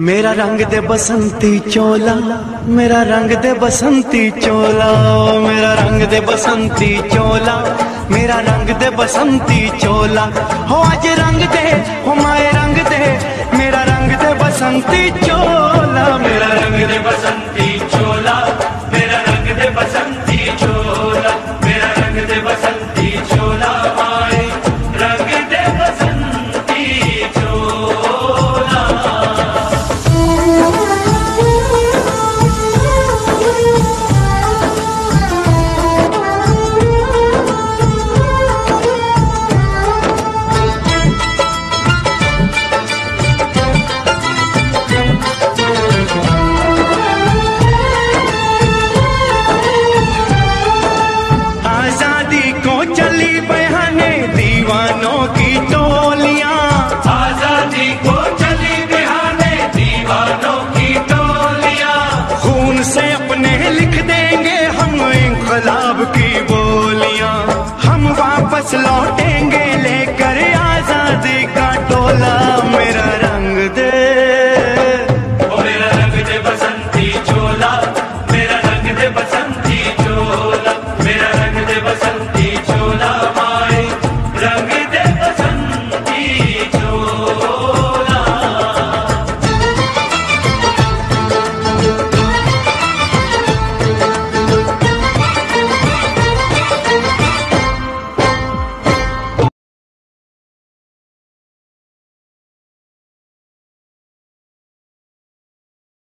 मेरा रंग दे बसंती चोला, मेरा रंग दे बसंती चोला, मेरा रंग दे बसंती चोला, मेरा रंग दे बसंती चोला। हो आज रंग दे, हो माए रंग दे, मेरा रंग दे बसंती चोला, मेरा रंग दे बसंती चोला, मेरा रंग दे बसंती सबकी बोलियाँ। हम वापस लौट